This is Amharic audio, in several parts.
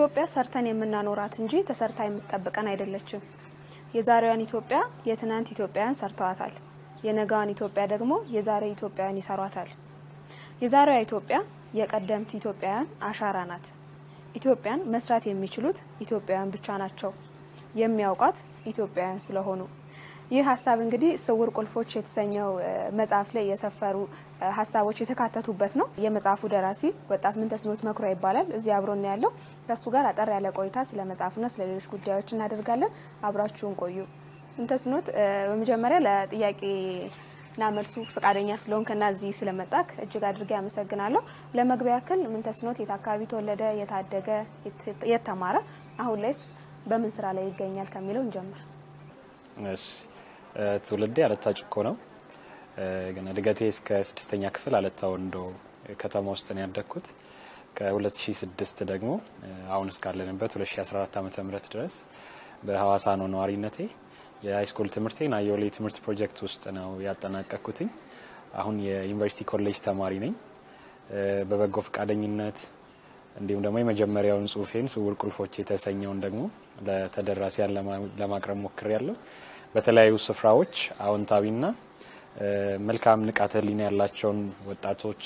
ኢትዮጵያ ሰርተን የምናኖራት እንጂ ተሰርታ የምትጠብቀን አይደለችም። የዛሬዋን ኢትዮጵያ የትናንት ኢትዮጵያውያን ሰርተዋታል። የነገዋን ኢትዮጵያ ደግሞ የዛሬ ኢትዮጵያውያን ይሰሯታል። የዛሬዋ ኢትዮጵያ የቀደምት ኢትዮጵያውያን አሻራ ናት። ኢትዮጵያን መስራት የሚችሉት ኢትዮጵያውያን ብቻ ናቸው፣ የሚያውቋት ኢትዮጵያውያን ስለሆኑ። ይህ ሀሳብ እንግዲህ ስውር ቁልፎች የተሰኘው መጽሐፍ ላይ የሰፈሩ ሀሳቦች የተካተቱበት ነው። የመጽሐፉ ደራሲ ወጣት ምንተስኖት መኩሪያ ይባላል። እዚህ አብሮን ያለው ከእሱ ጋር አጠር ያለ ቆይታ ስለ መጽሐፉና ስለ ሌሎች ጉዳዮች እናደርጋለን። አብራችሁን ቆዩ። ምንተስኖት፣ በመጀመሪያ ለጥያቄና መልሱ ፈቃደኛ ስለሆንክና እዚህ ስለመጣክ እጅግ አድርጌ አመሰግናለሁ። ለመግቢያ ያክል ምንተስኖት የት አካባቢ ተወለደ፣ የታደገ፣ የት አሁን ላይስ በምን ስራ ላይ ይገኛል ከሚለው እንጀምር። እሺ ትውልዴ አለታ ጭኮ ነው። ግን እድገቴ እስከ ስድስተኛ ክፍል አለታ ወንዶ ከተማ ውስጥ ነው ያደግኩት። ከ2006 ደግሞ አሁን እስካለንበት 2014 ዓ ም ድረስ በሀዋሳ ነው ነዋሪነቴ። የሃይስኩል ትምህርቴን አየወሌ ትምህርት ፕሮጀክት ውስጥ ነው ያጠናቀቅኩትኝ። አሁን የዩኒቨርሲቲ ኮሌጅ ተማሪ ነኝ። በበጎ ፈቃደኝነት እንዲሁም ደግሞ የመጀመሪያውን ጽሁፌን ስውር ቁልፎች የተሰኘውን ደግሞ ለተደራሲያን ለማቅረብ ሞክሬ ያለው በተለያዩ ስፍራዎች አዎንታዊና መልካም ንቃተ ህሊና ያላቸውን ወጣቶች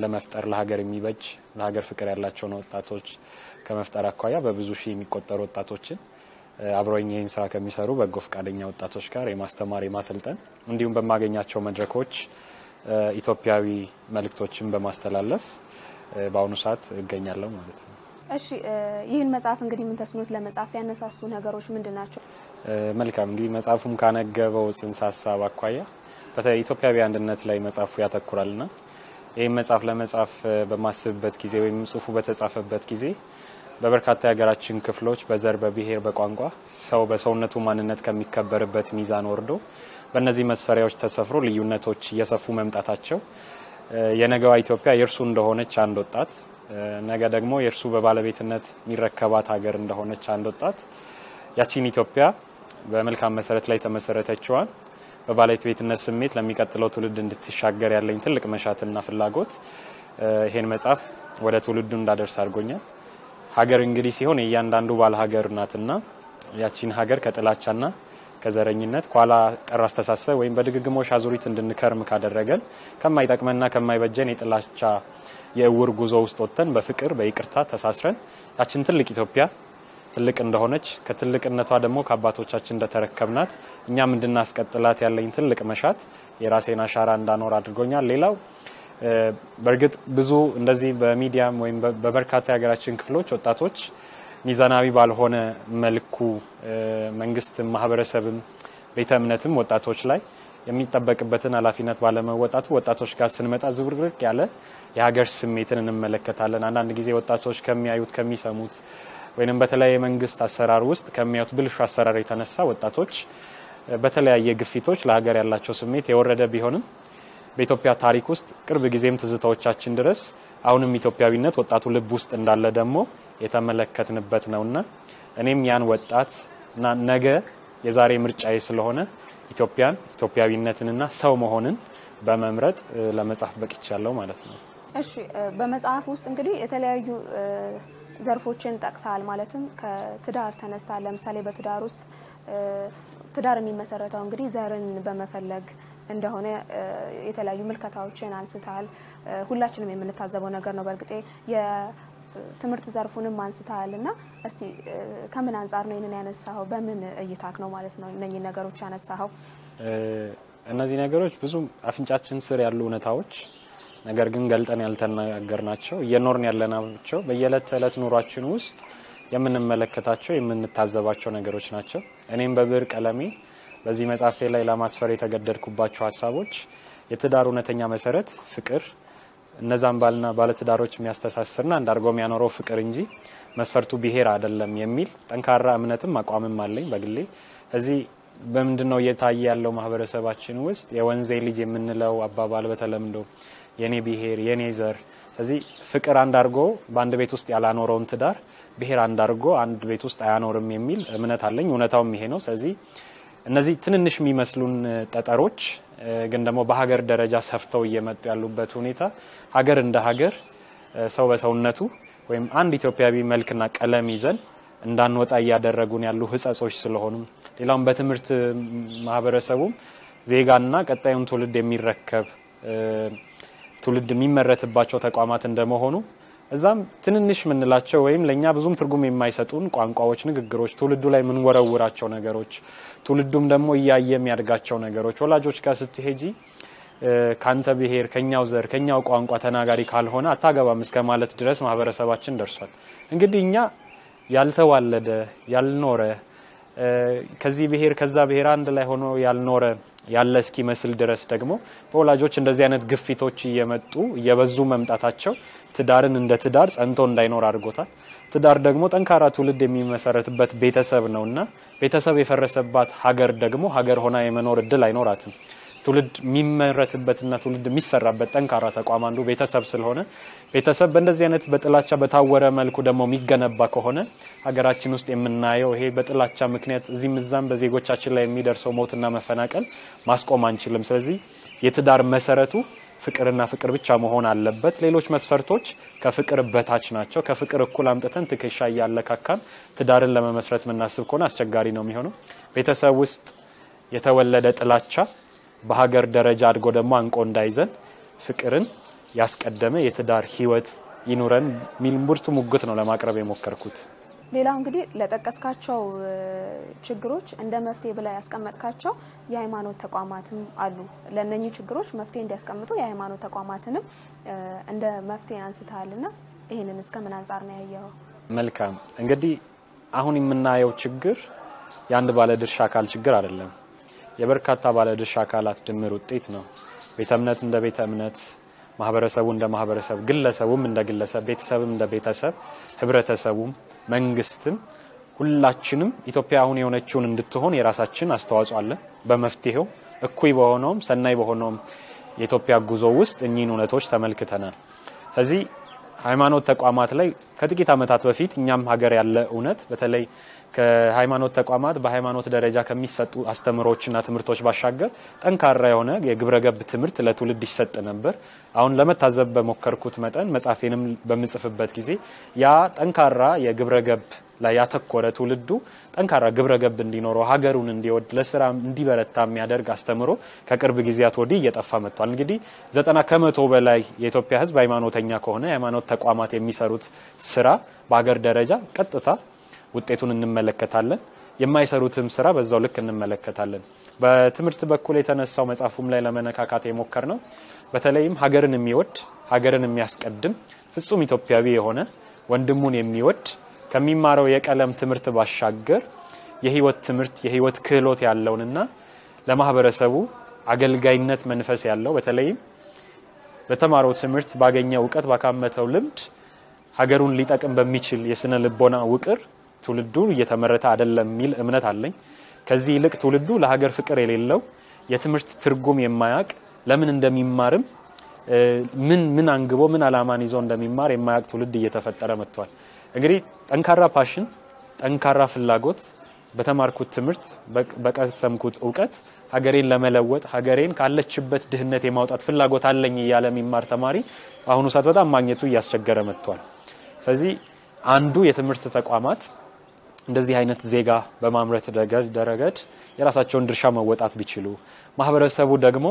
ለመፍጠር ለሀገር የሚበጅ ለሀገር ፍቅር ያላቸውን ወጣቶች ከመፍጠር አኳያ በብዙ ሺህ የሚቆጠሩ ወጣቶችን አብረኝ ይህን ስራ ከሚሰሩ በጎ ፈቃደኛ ወጣቶች ጋር የማስተማር የማሰልጠን እንዲሁም በማገኛቸው መድረኮች ኢትዮጵያዊ መልእክቶችን በማስተላለፍ በአሁኑ ሰዓት እገኛለሁ ማለት ነው። እሺ ይህን መጽሐፍ እንግዲህ ምንተስኖት ለመጻፍ ያነሳሱ ነገሮች ምንድን ናቸው? መልካም እንግዲህ መጽሐፉም ካነገበው ጽንሰ ሀሳብ አኳያ በተለይ ኢትዮጵያዊ አንድነት ላይ መጽሐፉ ያተኩራልና ይህም መጽሐፍ ለመጻፍ በማስብበት ጊዜ ወይም ጽሁፉ በተጻፈበት ጊዜ በበርካታ የሀገራችን ክፍሎች በዘር፣ በብሔር፣ በቋንቋ ሰው በሰውነቱ ማንነት ከሚከበርበት ሚዛን ወርዶ በእነዚህ መስፈሪያዎች ተሰፍሮ ልዩነቶች እየሰፉ መምጣታቸው የነገዋ ኢትዮጵያ የእርሱ እንደሆነች አንድ ወጣት ነገ ደግሞ የእርሱ በባለቤትነት የሚረከባት ሀገር እንደሆነች አንድ ወጣት ያቺን ኢትዮጵያ በመልካም መሰረት ላይ የተመሰረተችዋን በባለቤትነት ስሜት ለሚቀጥለው ትውልድ እንድትሻገር ያለኝ ትልቅ መሻትና ፍላጎት ይሄን መጽሐፍ ወደ ትውልዱ እንዳደርስ አድርጎኛል። ሀገር እንግዲህ ሲሆን የእያንዳንዱ ባለ ሀገር ናትና ያቺን ሀገር ከጥላቻና ከዘረኝነት ከኋላ ቀር አስተሳሰብ ወይም በድግግሞሽ አዙሪት እንድንከርም ካደረገን ከማይጠቅመና ከማይበጀን የጥላቻ የእውር ጉዞ ውስጥ ወጥተን በፍቅር በይቅርታ ተሳስረን ያችን ትልቅ ኢትዮጵያ ትልቅ እንደሆነች ከትልቅነቷ ደግሞ ከአባቶቻችን እንደተረከብናት እኛም እንድናስቀጥላት ያለኝ ትልቅ መሻት የራሴን አሻራ እንዳኖር አድርጎኛል። ሌላው በእርግጥ ብዙ እንደዚህ በሚዲያም ወይም በበርካታ የሀገራችን ክፍሎች ወጣቶች ሚዛናዊ ባልሆነ መልኩ መንግስትም ማህበረሰብም ቤተ እምነትም ወጣቶች ላይ የሚጠበቅበትን ኃላፊነት ባለመወጣቱ ወጣቶች ጋር ስንመጣ ዝብርቅርቅ ያለ የሀገር ስሜትን እንመለከታለን። አንዳንድ ጊዜ ወጣቶች ከሚያዩት ከሚሰሙት ወይም በተለያየ መንግስት አሰራር ውስጥ ከሚያዩት ብልሹ አሰራር የተነሳ ወጣቶች በተለያየ ግፊቶች ለሀገር ያላቸው ስሜት የወረደ ቢሆንም በኢትዮጵያ ታሪክ ውስጥ ቅርብ ጊዜም ትዝታዎቻችን ድረስ አሁንም ኢትዮጵያዊነት ወጣቱ ልብ ውስጥ እንዳለ ደግሞ የተመለከትንበት ነውና እኔም ያን ወጣት እና ነገ የዛሬ ምርጫዬ ስለሆነ ኢትዮጵያን ኢትዮጵያዊነትንና ሰው መሆንን በመምረጥ ለመጻፍ በቅቻለሁ ማለት ነው። እሺ በመጽሐፍ ውስጥ እንግዲህ የተለያዩ ዘርፎችን ጠቅሰሃል። ማለትም ከትዳር ተነስታል። ለምሳሌ በትዳር ውስጥ ትዳር የሚመሰረተው እንግዲህ ዘርን በመፈለግ እንደሆነ የተለያዩ ምልከታዎችን አንስተሃል። ሁላችንም የምንታዘበው ነገር ነው። በእርግጤ የትምህርት ዘርፉንም አንስተሃል እና እስቲ ከምን አንጻር ነው ይህንን ያነሳኸው? በምን እይታክ ነው ማለት ነው እነኚህ ነገሮች ያነሳኸው? እነዚህ ነገሮች ብዙም አፍንጫችን ስር ያሉ እውነታዎች ነገር ግን ገልጠን ያልተናገርናቸው እየኖርን ያለናቸው በየዕለት ተዕለት ኑሯችን ውስጥ የምንመለከታቸው የምንታዘባቸው ነገሮች ናቸው። እኔም በብዕር ቀለሜ በዚህ መጽሐፌ ላይ ለማስፈር የተገደድኩባቸው ሀሳቦች የትዳር እውነተኛ መሰረት ፍቅር፣ እነዛን ባልና ባለትዳሮች የሚያስተሳስርና እንዳርጎ የሚያኖረው ፍቅር እንጂ መስፈርቱ ብሔር አይደለም የሚል ጠንካራ እምነትም አቋምም አለኝ በግሌ እዚህ በምንድን ነው እየታየ ያለው ማህበረሰባችን ውስጥ የወንዜ ልጅ የምንለው አባባል በተለምዶ የኔ ብሔር የኔ ዘር ስለዚህ ፍቅር አንድ አድርጎ በአንድ ቤት ውስጥ ያላኖረውን ትዳር ብሔር አንድ አድርጎ አንድ ቤት ውስጥ አያኖርም የሚል እምነት አለኝ። እውነታውም ይሄ ነው። ስለዚህ እነዚህ ትንንሽ የሚመስሉን ጠጠሮች ግን ደግሞ በሀገር ደረጃ ሰፍተው እየመጡ ያሉበት ሁኔታ ሀገር እንደ ሀገር ሰው በሰውነቱ ወይም አንድ ኢትዮጵያዊ መልክና ቀለም ይዘን እንዳንወጣ እያደረጉን ያሉ ህጸጾች ስለሆኑ ሌላውም በትምህርት ማህበረሰቡም ዜጋና ቀጣዩን ትውልድ የሚረከብ ትውልድ የሚመረትባቸው ተቋማት እንደመሆኑ እዛም ትንንሽ የምንላቸው ወይም ለእኛ ብዙም ትርጉም የማይሰጡን ቋንቋዎች፣ ንግግሮች፣ ትውልዱ ላይ የምንወረውራቸው ነገሮች፣ ትውልዱም ደግሞ እያየ የሚያድጋቸው ነገሮች ወላጆች ጋር ስትሄጂ ከአንተ ብሔር፣ ከኛው ዘር፣ ከኛው ቋንቋ ተናጋሪ ካልሆነ አታገባም እስከ ማለት ድረስ ማህበረሰባችን ደርሷል። እንግዲህ እኛ ያልተዋለደ ያልኖረ ከዚህ ብሔር ከዛ ብሔር አንድ ላይ ሆኖ ያልኖረ ያለ እስኪመስል ድረስ ደግሞ በወላጆች እንደዚህ አይነት ግፊቶች እየመጡ እየበዙ መምጣታቸው ትዳርን እንደ ትዳር ጸንቶ እንዳይኖር አድርጎታል። ትዳር ደግሞ ጠንካራ ትውልድ የሚመሰረትበት ቤተሰብ ነው እና ቤተሰብ የፈረሰባት ሀገር ደግሞ ሀገር ሆና የመኖር እድል አይኖራትም። ትውልድ የሚመረትበትና ትውልድ የሚሰራበት ጠንካራ ተቋም አንዱ ቤተሰብ ስለሆነ ቤተሰብ በእንደዚህ አይነት በጥላቻ በታወረ መልኩ ደግሞ የሚገነባ ከሆነ ሀገራችን ውስጥ የምናየው ይሄ በጥላቻ ምክንያት እዚህም እዛም በዜጎቻችን ላይ የሚደርሰው ሞትና መፈናቀል ማስቆም አንችልም። ስለዚህ የትዳር መሰረቱ ፍቅርና ፍቅር ብቻ መሆን አለበት። ሌሎች መስፈርቶች ከፍቅር በታች ናቸው። ከፍቅር እኩል አምጥተን ትከሻ እያለካካን ትዳርን ለመመስረት የምናስብ ከሆነ አስቸጋሪ ነው የሚሆነው። ቤተሰብ ውስጥ የተወለደ ጥላቻ በሀገር ደረጃ አድጎ ደግሞ አንቆ እንዳይዘን ፍቅርን ያስቀደመ የትዳር ህይወት ይኑረን የሚል ብርቱ ሙግት ነው ለማቅረብ የሞከርኩት። ሌላው እንግዲህ ለጠቀስካቸው ችግሮች እንደ መፍትሄ ብላ ያስቀመጥካቸው የሃይማኖት ተቋማትም አሉ። ለእነኚህ ችግሮች መፍትሄ እንዲያስቀምጡ የሃይማኖት ተቋማትንም እንደ መፍትሄ አንስተሃልና ይህንን እስከ ምን አንጻር ነው ያየኸው? መልካም እንግዲህ አሁን የምናየው ችግር የአንድ ባለድርሻ አካል ችግር አይደለም። የበርካታ ባለድርሻ አካላት ድምር ውጤት ነው። ቤተ እምነት እንደ ቤተ እምነት፣ ማህበረሰቡ እንደ ማህበረሰብ፣ ግለሰቡም እንደ ግለሰብ፣ ቤተሰብም እንደ ቤተሰብ፣ ህብረተሰቡም፣ መንግስትም ሁላችንም ኢትዮጵያ አሁን የሆነችውን እንድትሆን የራሳችን አስተዋጽኦ አለ። በመፍትሄው እኩይ በሆነውም ሰናይ በሆነውም የኢትዮጵያ ጉዞ ውስጥ እኚህን እውነቶች ተመልክተናል። ስለዚህ ሃይማኖት ተቋማት ላይ ከጥቂት ዓመታት በፊት እኛም ሀገር ያለ እውነት በተለይ ከሃይማኖት ተቋማት በሃይማኖት ደረጃ ከሚሰጡ አስተምሮችና ትምህርቶች ባሻገር ጠንካራ የሆነ የግብረ ገብ ትምህርት ለትውልድ ይሰጥ ነበር። አሁን ለመታዘብ በሞከርኩት መጠን መጽሐፌንም በምጽፍበት ጊዜ ያ ጠንካራ የግብረ ገብ ላይ ያተኮረ ትውልዱ ጠንካራ ግብረ ገብ እንዲኖረው ሀገሩን እንዲወድ ለስራ እንዲበረታ የሚያደርግ አስተምሮ ከቅርብ ጊዜያት ወዲህ እየጠፋ መጥቷል። እንግዲህ ዘጠና ከመቶ በላይ የኢትዮጵያ ሕዝብ ሃይማኖተኛ ከሆነ የሃይማኖት ተቋማት የሚሰሩት ስራ በሀገር ደረጃ ቀጥታ ውጤቱን እንመለከታለን። የማይሰሩትም ስራ በዛው ልክ እንመለከታለን። በትምህርት በኩል የተነሳው መጽሐፉም ላይ ለመነካካት የሞከር ነው። በተለይም ሀገርን የሚወድ ሀገርን የሚያስቀድም ፍጹም ኢትዮጵያዊ የሆነ ወንድሙን የሚወድ ከሚማረው የቀለም ትምህርት ባሻገር የህይወት ትምህርት የህይወት ክህሎት ያለውንና ለማህበረሰቡ አገልጋይነት መንፈስ ያለው በተለይም በተማረው ትምህርት ባገኘው እውቀት ባካመተው ልምድ ሀገሩን ሊጠቅም በሚችል የስነ ልቦና ውቅር ትውልዱ እየተመረተ አይደለም የሚል እምነት አለኝ። ከዚህ ይልቅ ትውልዱ ለሀገር ፍቅር የሌለው የትምህርት ትርጉም የማያውቅ ለምን እንደሚማርም ምን ምን አንግቦ ምን አላማን ይዞ እንደሚማር የማያውቅ ትውልድ እየተፈጠረ መጥቷል። እንግዲህ ጠንካራ passion፣ ጠንካራ ፍላጎት በተማርኩት ትምህርት በቀሰምኩት እውቀት ሀገሬን ለመለወጥ ሀገሬን ካለችበት ድህነት የማውጣት ፍላጎት አለኝ እያለ የሚማር ተማሪ በአሁኑ ሰዓት በጣም ማግኘቱ እያስቸገረ መጥቷል። ስለዚህ አንዱ የትምህርት ተቋማት እንደዚህ አይነት ዜጋ በማምረት ረገድ የራሳቸውን ድርሻ መወጣት ቢችሉ፣ ማህበረሰቡ ደግሞ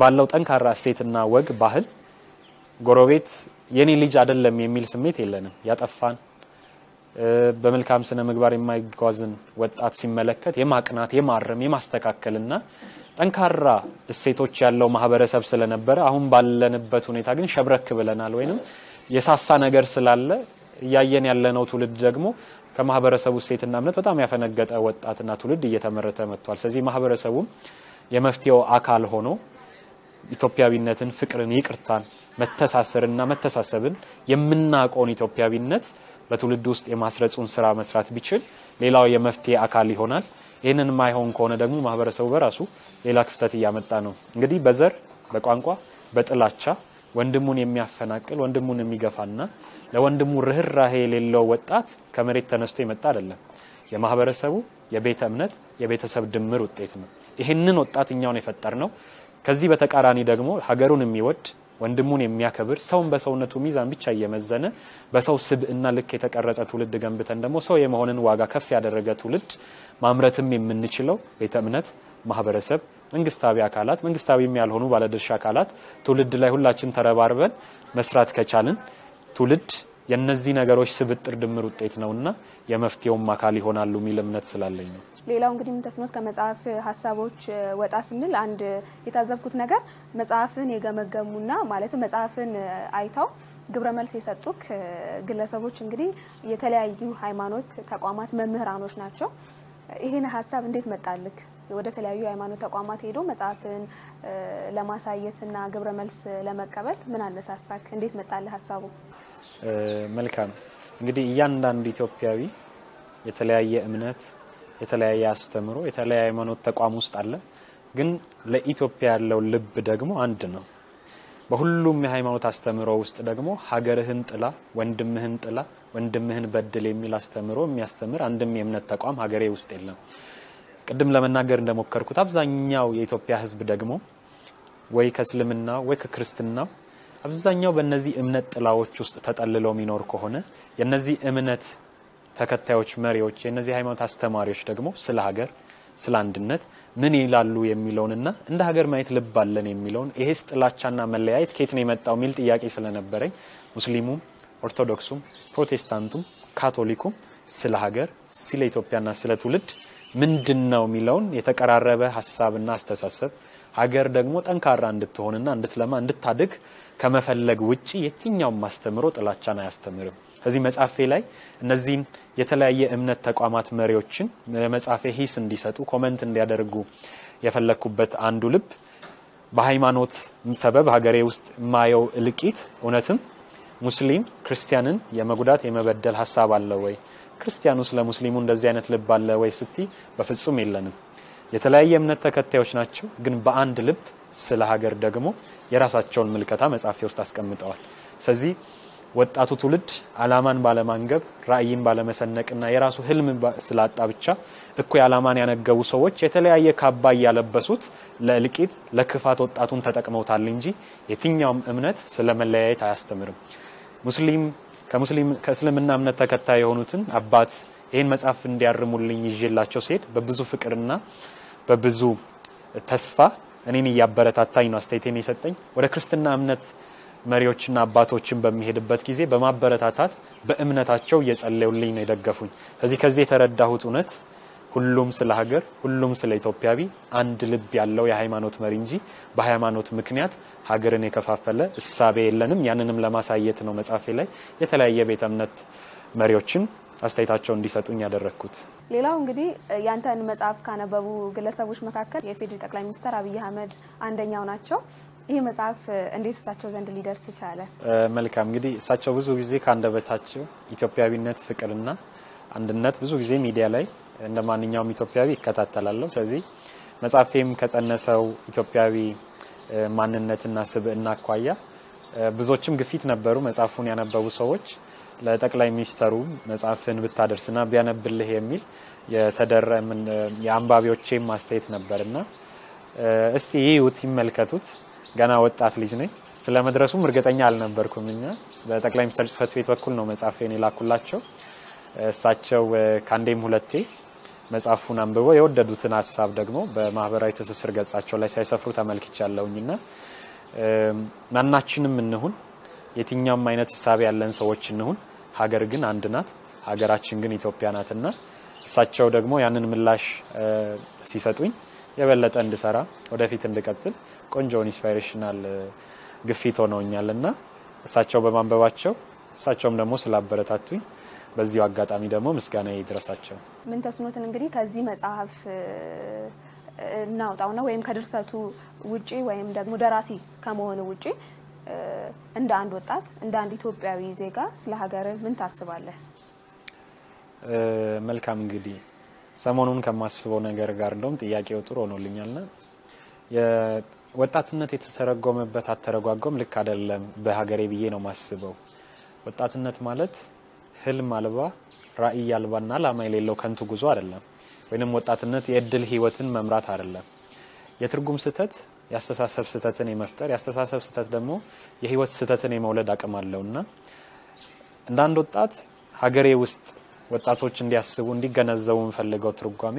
ባለው ጠንካራ እሴትና ወግ ባህል ጎረቤት የኔ ልጅ አይደለም የሚል ስሜት የለንም። ያጠፋን በመልካም ስነ ምግባር የማይጓዝን ወጣት ሲመለከት የማቅናት የማረም የማስተካከልና ጠንካራ እሴቶች ያለው ማህበረሰብ ስለነበረ አሁን ባለንበት ሁኔታ ግን ሸብረክ ብለናል። ወይንም የሳሳ ነገር ስላለ እያየን ያለነው ትውልድ ደግሞ ከማህበረሰቡ እሴትና እምነት በጣም ያፈነገጠ ወጣትና ትውልድ እየተመረተ መጥቷል። ስለዚህ ማህበረሰቡም የመፍትሄው አካል ሆኖ ኢትዮጵያዊነትን፣ ፍቅርን፣ ይቅርታን፣ መተሳሰርና መተሳሰብን የምናውቀውን ኢትዮጵያዊነት በትውልድ ውስጥ የማስረጹን ስራ መስራት ቢችል ሌላው የመፍትሄ አካል ይሆናል። ይህንን የማይሆን ከሆነ ደግሞ ማህበረሰቡ በራሱ ሌላ ክፍተት እያመጣ ነው። እንግዲህ በዘር በቋንቋ በጥላቻ ወንድሙን የሚያፈናቅል ወንድሙን የሚገፋና ለወንድሙ ርኅራሄ የሌለው ወጣት ከመሬት ተነስቶ የመጣ አይደለም። የማህበረሰቡ የቤተ እምነት የቤተሰብ ድምር ውጤት ነው። ይህንን ወጣት እኛውን የፈጠር ነው። ከዚህ በተቃራኒ ደግሞ ሀገሩን የሚወድ ወንድሙን የሚያከብር ሰውን በሰውነቱ ሚዛን ብቻ እየመዘነ በሰው ስብዕና ልክ የተቀረጸ ትውልድ ገንብተን ደግሞ ሰው የመሆንን ዋጋ ከፍ ያደረገ ትውልድ ማምረትም የምንችለው ቤተ እምነት፣ ማህበረሰብ፣ መንግስታዊ አካላት፣ መንግስታዊም ያልሆኑ ባለድርሻ አካላት ትውልድ ላይ ሁላችን ተረባርበን መስራት ከቻልን ትውልድ የነዚህ ነገሮች ስብጥር ድምር ውጤት ነውና የመፍትሄውም አካል ይሆናሉ የሚል እምነት ስላለኝ ነው። ሌላው እንግዲህ ምንተስኖት ከመጽሐፍ ሀሳቦች ወጣ ስንል አንድ የታዘብኩት ነገር መጽሐፍን የገመገሙና ማለትም መጽሐፍን አይተው ግብረ መልስ የሰጡክ ግለሰቦች እንግዲህ የተለያዩ ሃይማኖት ተቋማት መምህራኖች ናቸው። ይህን ሀሳብ እንዴት መጣልክ? ወደ ተለያዩ ሃይማኖት ተቋማት ሄዶ መጽሐፍን ለማሳየትና ግብረ መልስ ለመቀበል ምን አነሳሳክ? እንዴት መጣልህ ሀሳቡ? መልካም እንግዲህ እያንዳንዱ ኢትዮጵያዊ የተለያየ እምነት፣ የተለያየ አስተምሮ፣ የተለያየ ሃይማኖት ተቋም ውስጥ አለ። ግን ለኢትዮጵያ ያለው ልብ ደግሞ አንድ ነው። በሁሉም የሃይማኖት አስተምሮ ውስጥ ደግሞ ሀገርህን ጥላ፣ ወንድምህን ጥላ፣ ወንድምህን በድል የሚል አስተምሮ የሚያስተምር አንድም የእምነት ተቋም ሀገሬ ውስጥ የለም። ቅድም ለመናገር እንደሞከርኩት አብዛኛው የኢትዮጵያ ሕዝብ ደግሞ ወይ ከእስልምናው ወይ ከክርስትናው አብዛኛው በእነዚህ እምነት ጥላዎች ውስጥ ተጠልለው የሚኖር ከሆነ የነዚህ እምነት ተከታዮች መሪዎች፣ የነዚህ ሃይማኖት አስተማሪዎች ደግሞ ስለ ሀገር፣ ስለ አንድነት ምን ይላሉ የሚለውንና እንደ ሀገር ማየት ልብ አለን የሚለውን ይሄስ ጥላቻና መለያየት ከየት ነው የመጣው የሚል ጥያቄ ስለነበረኝ ሙስሊሙም፣ ኦርቶዶክሱም፣ ፕሮቴስታንቱም፣ ካቶሊኩም ስለ ሀገር፣ ስለ ኢትዮጵያና ስለ ትውልድ ምንድን ነው የሚለውን የተቀራረበ ሀሳብና አስተሳሰብ ሀገር ደግሞ ጠንካራ እንድትሆንና እንድትለማ እንድታድግ ከመፈለግ ውጪ የትኛውም ማስተምሮ ጥላቻን አያስተምርም። ከዚህ መጽሐፌ ላይ እነዚህን የተለያየ እምነት ተቋማት መሪዎችን ለመጽሐፌ ሂስ እንዲሰጡ comment እንዲያደርጉ የፈለግኩበት አንዱ ልብ በሃይማኖት ሰበብ ሀገሬ ውስጥ የማየው እልቂት እውነትም ሙስሊም ክርስቲያንን የመጉዳት የመበደል ሀሳብ አለ ወይ? ክርስቲያኑ ስለ ሙስሊሙ እንደዚህ አይነት ልብ አለ ወይ ስቲ በፍጹም የለንም። የተለያየ እምነት ተከታዮች ናቸው፣ ግን በአንድ ልብ ስለ ሀገር ደግሞ የራሳቸውን ምልከታ መጽሐፌ ውስጥ አስቀምጠዋል። ስለዚህ ወጣቱ ትውልድ አላማን ባለማንገብ ራዕይን ባለመሰነቅና የራሱ ህልም ስላጣ ብቻ እኩይ አላማን ያነገቡ ሰዎች የተለያየ ካባ እያለበሱት ለእልቂት ለክፋት ወጣቱን ተጠቅመውታል እንጂ የትኛውም እምነት ስለ መለያየት አያስተምርም። ሙስሊም ከሙስሊም ከእስልምና እምነት ተከታይ የሆኑትን አባት ይህን መጽሐፍ እንዲያርሙልኝ ይዤላቸው ሲሄድ በብዙ ፍቅርና በብዙ ተስፋ እኔን እያበረታታኝ ነው አስተያየቴን የሰጠኝ። ወደ ክርስትና እምነት መሪዎችና አባቶችን በሚሄድበት ጊዜ በማበረታታት በእምነታቸው እየጸለዩልኝ ነው የደገፉኝ። ከዚህ ከዚህ የተረዳሁት እውነት ሁሉም ስለ ሀገር፣ ሁሉም ስለ ኢትዮጵያዊ አንድ ልብ ያለው የሃይማኖት መሪ እንጂ በሃይማኖት ምክንያት ሀገርን የከፋፈለ እሳቤ የለንም። ያንንም ለማሳየት ነው መጽሐፌ ላይ የተለያየ ቤተ እምነት መሪዎችን አስተያየታቸው እንዲሰጡኝ ያደረግኩት። ሌላው እንግዲህ ያንተን መጽሐፍ ካነበቡ ግለሰቦች መካከል የፌዴሪ ጠቅላይ ሚኒስትር አብይ አህመድ አንደኛው ናቸው። ይህ መጽሐፍ እንዴት እሳቸው ዘንድ ሊደርስ ቻለ? መልካም እንግዲህ እሳቸው ብዙ ጊዜ ከአንደበታቸው ኢትዮጵያዊነት፣ ፍቅርና አንድነት ብዙ ጊዜ ሚዲያ ላይ እንደ ማንኛውም ኢትዮጵያዊ ይከታተላለሁ። ስለዚህ መጽሐፌም ከጸነሰው ኢትዮጵያዊ ማንነትና ስብዕና አኳያ ብዙዎችም ግፊት ነበሩ። መጽሐፉን ያነበቡ ሰዎች ለጠቅላይ ሚኒስተሩ መጽሐፍን ብታደርስና ቢያነብልህ የሚል የተደረ የአንባቢዎቼም ማስተያየት ነበርና እስቲ ይዩት፣ ይመልከቱት። ገና ወጣት ልጅ ነኝ። ስለ መድረሱም እርግጠኛ አልነበርኩም። እኛ በጠቅላይ ሚኒስትር ጽሕፈት ቤት በኩል ነው መጽሐፌን የላኩላቸው። እሳቸው ከአንዴም ሁለቴ መጽሐፉን አንብበው የወደዱትን ሀሳብ ደግሞ በማህበራዊ ትስስር ገጻቸው ላይ ሳይሰፍሩ ተመልክቻለሁኝና ማናችንም እንሁን የትኛውም አይነት ሂሳብ ያለን ሰዎች እንሁን፣ ሀገር ግን አንድ ናት። ሀገራችን ግን ኢትዮጵያ ናትና እሳቸው ደግሞ ያንን ምላሽ ሲሰጡኝ የበለጠ እንድሰራ ወደፊት እንድቀጥል ቆንጆ inspirational ግፊት ሆነውኛል እና እሳቸው በማንበባቸው እሳቸውም ደግሞ ስላበረታቱኝ በዚሁ አጋጣሚ ደግሞ ምስጋና ይድረሳቸው። ምንተስኖትን እንግዲህ ከዚህ መጽሐፍ እናውጣውና ወይም ከድርሰቱ ውጪ ወይም ደግሞ ደራሲ ከመሆኑ ውጪ እንደ አንድ ወጣት እንደ አንድ ኢትዮጵያዊ ዜጋ ስለ ሀገር ምን ታስባለህ? መልካም እንግዲህ ሰሞኑን ከማስበው ነገር ጋር እንደውም ጥያቄው ጥሩ ሆኖልኛልና ወጣትነት የተተረጎመበት አተረጓጎም ልክ አይደለም በሀገሬ ብዬ ነው ማስበው። ወጣትነት ማለት ህልም አልባ ራዕይ አልባና ዓላማ የሌለው ከንቱ ጉዞ አይደለም። ወይንም ወጣትነት የእድል ህይወትን መምራት አይደለም። የትርጉም ስህተት የአስተሳሰብ ስህተትን የመፍጠር የአስተሳሰብ ስህተት ደግሞ የህይወት ስህተትን የመውለድ አቅም አለውና እንደ አንድ ወጣት ሀገሬ ውስጥ ወጣቶች እንዲያስቡ እንዲገነዘቡ የምፈልገው ትርጓሜ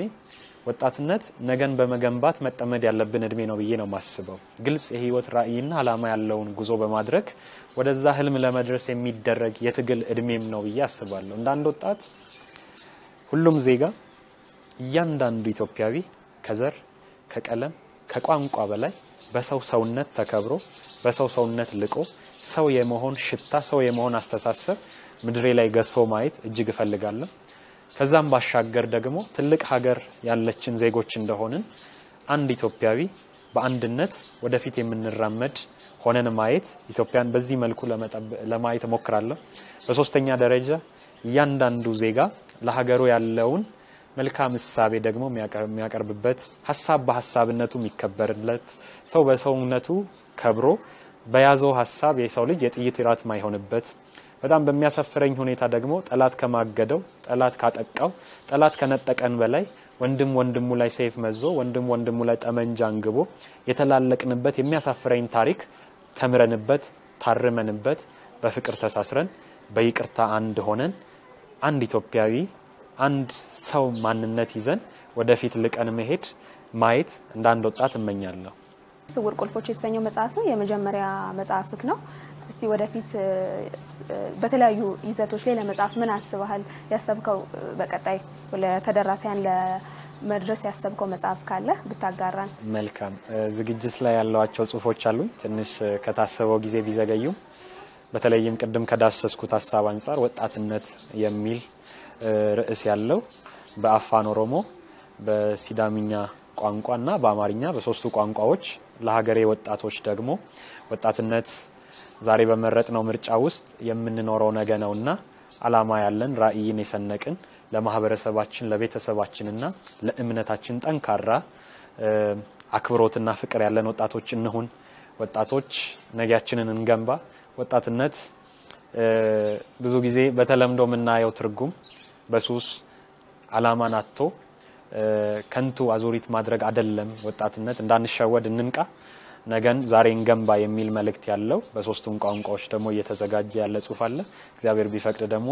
ወጣትነት ነገን በመገንባት መጠመድ ያለብን እድሜ ነው ብዬ ነው የማስበው። ግልጽ የህይወት ራዕይና ዓላማ ያለውን ጉዞ በማድረግ ወደዛ ህልም ለመድረስ የሚደረግ የትግል እድሜም ነው ብዬ አስባለሁ። እንደ አንድ ወጣት ሁሉም ዜጋ እያንዳንዱ ኢትዮጵያዊ ከዘር፣ ከቀለም፣ ከቋንቋ በላይ በሰው ሰውነት ተከብሮ በሰው ሰውነት ልቆ ሰው የመሆን ሽታ ሰው የመሆን አስተሳሰብ ምድሬ ላይ ገዝፎ ማየት እጅግ እፈልጋለሁ። ከዛም ባሻገር ደግሞ ትልቅ ሀገር ያለችን ዜጎች እንደሆንን አንድ ኢትዮጵያዊ በአንድነት ወደፊት የምንራመድ ሆነን ማየት ኢትዮጵያን በዚህ መልኩ ለማየት እሞክራለሁ። በሶስተኛ ደረጃ እያንዳንዱ ዜጋ ለሀገሩ ያለውን መልካም እሳቤ ደግሞ የሚያቀርብበት ሀሳብ በሀሳብነቱ የሚከበርለት ሰው በሰውነቱ ከብሮ በያዘው ሀሳብ የሰው ልጅ የጥይት ራት ማይሆንበት በጣም በሚያሳፍረኝ ሁኔታ ደግሞ ጠላት ከማገደው ጠላት ካጠቃው ጠላት ከነጠቀን በላይ ወንድም ወንድሙ ላይ ሰይፍ መዞ ወንድም ወንድሙ ላይ ጠመንጃ አንግቦ የተላለቅንበት የሚያሳፍረኝ ታሪክ ተምረንበት ታርመንበት በፍቅር ተሳስረን በይቅርታ አንድ ሆነን አንድ ኢትዮጵያዊ አንድ ሰው ማንነት ይዘን ወደፊት ልቀን መሄድ ማየት እንደ አንድ ወጣት እመኛለሁ። ስውር ቁልፎች የተሰኘው መጽሐፍ የመጀመሪያ መጽሐፍክ ነው። እስቲ ወደፊት በተለያዩ ይዘቶች ላይ ለመጽሐፍ ምን አስበሃል? ያሰብከው በቀጣይ ለተደራሲያን ለመድረስ ያሰብከው መጽሐፍ ካለ ብታጋራን። መልካም ዝግጅት ላይ ያለዋቸው ጽሁፎች አሉኝ። ትንሽ ከታሰበው ጊዜ ቢዘገዩም በተለይም ቅድም ከዳሰስኩት ሀሳብ አንጻር ወጣትነት የሚል ርዕስ ያለው በአፋን ኦሮሞ፣ በሲዳምኛ ቋንቋ እና በአማርኛ በሶስቱ ቋንቋዎች ለሀገሬ ወጣቶች ደግሞ ወጣትነት ዛሬ በመረጥነው ምርጫ ውስጥ የምንኖረው ነገ ነውና አላማ ያለን ራዕይን የሰነቅን ለማህበረሰባችን ለቤተሰባችንና ለእምነታችን ጠንካራ አክብሮትና ፍቅር ያለን ወጣቶች እንሁን። ወጣቶች ነጊያችንን እንገንባ። ወጣትነት ብዙ ጊዜ በተለምዶ የምናየው ትርጉም በሱስ አላማን አጥቶ ከንቱ አዙሪት ማድረግ አደለም። ወጣትነት እንዳንሸወድ እንንቃ፣ ነገን ዛሬ እንገንባ የሚል መልእክት ያለው በሶስቱም ቋንቋዎች ደግሞ እየተዘጋጀ ያለ ጽሁፍ አለ። እግዚአብሔር ቢፈቅድ ደግሞ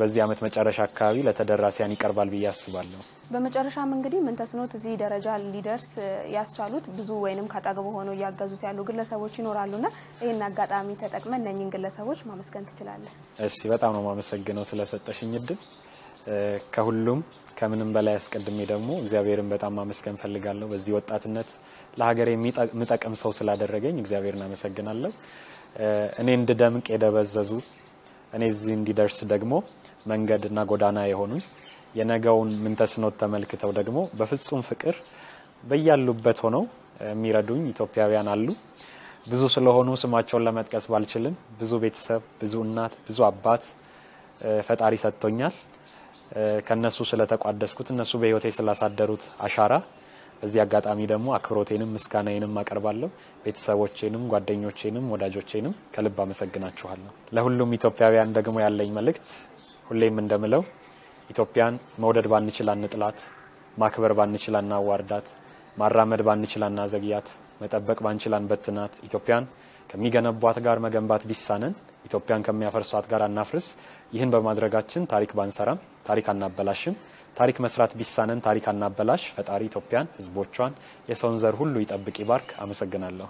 በዚህ ዓመት መጨረሻ አካባቢ ለተደራሲያን ይቀርባል ብዬ አስባለሁ። በመጨረሻም እንግዲህ ምንተስኖት እዚህ ደረጃ ሊደርስ ያስቻሉት ብዙ ወይንም ካጠገቡ ሆነው እያገዙት ያሉ ግለሰቦች ይኖራሉና ይህን አጋጣሚ ተጠቅመን እነኝን ግለሰቦች ማመስገን ትችላለን። እሺ፣ በጣም ነው የማመሰግነው ስለሰጠሽኝ እድል። ከሁሉም ከምንም በላይ አስቀድሜ ደግሞ እግዚአብሔርን በጣም ማመስገን ፈልጋለሁ። በዚህ ወጣትነት ለሀገር የሚጠቅም ሰው ስላደረገኝ እግዚአብሔርን አመሰግናለሁ። እኔ እንድደምቅ የደበዘዙ እኔ እዚህ እንዲደርስ ደግሞ መንገድና ጎዳና የሆኑኝ የነገውን ምንተስኖት ተመልክተው ደግሞ በፍጹም ፍቅር በያሉበት ሆነው የሚረዱኝ ኢትዮጵያውያን አሉ። ብዙ ስለሆኑ ስማቸውን ለመጥቀስ ባልችልም ብዙ ቤተሰብ፣ ብዙ እናት፣ ብዙ አባት ፈጣሪ ሰጥቶኛል። ከነሱ ስለተቋደስኩት እነሱ በሕይወቴ ስላሳደሩት አሻራ በዚህ አጋጣሚ ደግሞ አክብሮቴንም ምስጋናዬንም አቀርባለሁ። ቤተሰቦቼንም ጓደኞቼንም ወዳጆቼንም ከልብ አመሰግናችኋለሁ። ለሁሉም ኢትዮጵያውያን ደግሞ ያለኝ መልእክት ሁሌም እንደምለው ኢትዮጵያን መውደድ ባንችል አንጥላት፣ ማክበር ባንችል አናዋርዳት፣ ማራመድ ባንችል አናዘግያት፣ መጠበቅ ባንችል አንበትናት። ኢትዮጵያን ከሚገነቧት ጋር መገንባት ቢሳነን ኢትዮጵያን ከሚያፈርሷት ጋር አናፍርስ። ይህን በማድረጋችን ታሪክ ባንሰራም ታሪክ አናበላሽም። ታሪክ መስራት ቢሳነን ታሪክ አናበላሽ። ፈጣሪ ኢትዮጵያን፣ ሕዝቦቿን፣ የሰውን ዘር ሁሉ ይጠብቅ ይባርክ። አመሰግናለሁ።